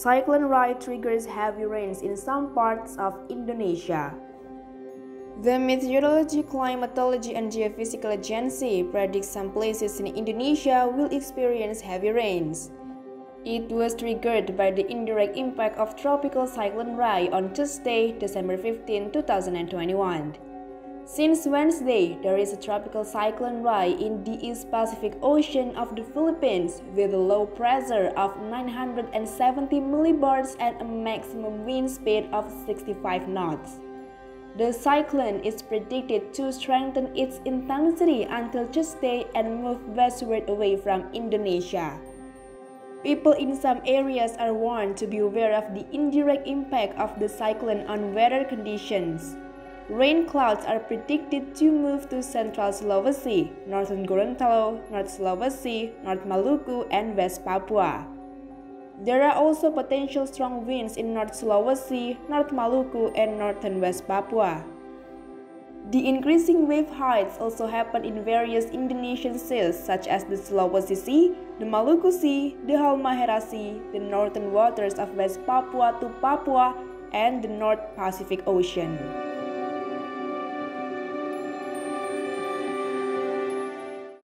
Cyclone Rai triggers heavy rains in some parts of Indonesia. The Meteorology, Climatology and Geophysical Agency predicts some places in Indonesia will experience heavy rains. It was triggered by the indirect impact of Tropical Cyclone Rai on Tuesday, December 15, 2021. Since Wednesday, there is a tropical cyclone Rai in the East Pacific Ocean of the Philippines with a low pressure of 970 millibars and a maximum wind speed of 65 knots. The cyclone is predicted to strengthen its intensity until Tuesday and move westward away from Indonesia. People in some areas are warned to be aware of the indirect impact of the cyclone on weather conditions. Rain clouds are predicted to move to central Sulawesi, northern Gorontalo, North Sulawesi, North Maluku, and West Papua. There are also potential strong winds in North Sulawesi, North Maluku, and northern West Papua. The increasing wave heights also happen in various Indonesian seas such as the Sulawesi Sea, the Maluku Sea, the Halmahera Sea, the northern waters of West Papua to Papua, and the North Pacific Ocean.